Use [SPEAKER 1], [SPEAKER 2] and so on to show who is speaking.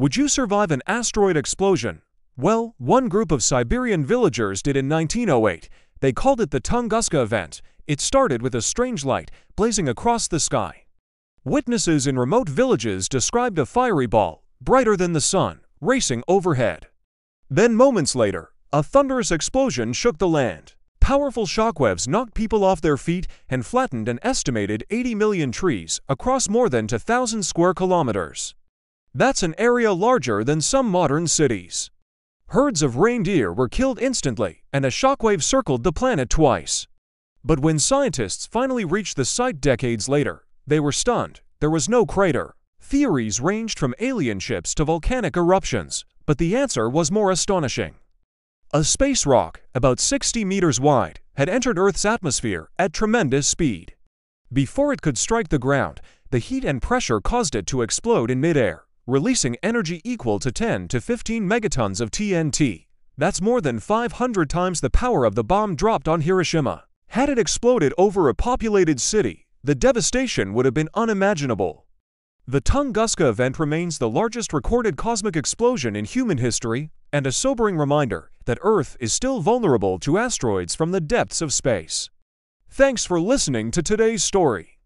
[SPEAKER 1] Would you survive an asteroid explosion? Well, one group of Siberian villagers did in 1908. They called it the Tunguska event. It started with a strange light blazing across the sky. Witnesses in remote villages described a fiery ball, brighter than the sun, racing overhead. Then moments later, a thunderous explosion shook the land. Powerful shockwaves knocked people off their feet and flattened an estimated 80 million trees across more than 2,000 square kilometers. That's an area larger than some modern cities. Herds of reindeer were killed instantly, and a shockwave circled the planet twice. But when scientists finally reached the site decades later, they were stunned. There was no crater. Theories ranged from alien ships to volcanic eruptions, but the answer was more astonishing. A space rock, about 60 meters wide, had entered Earth's atmosphere at tremendous speed. Before it could strike the ground, the heat and pressure caused it to explode in midair, releasing energy equal to 10 to 15 megatons of TNT. That's more than 500 times the power of the bomb dropped on Hiroshima. Had it exploded over a populated city, the devastation would have been unimaginable. The Tunguska event remains the largest recorded cosmic explosion in human history and a sobering reminder that Earth is still vulnerable to asteroids from the depths of space. Thanks for listening to today's story.